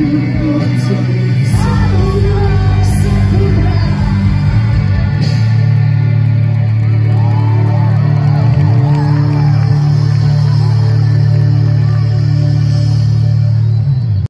to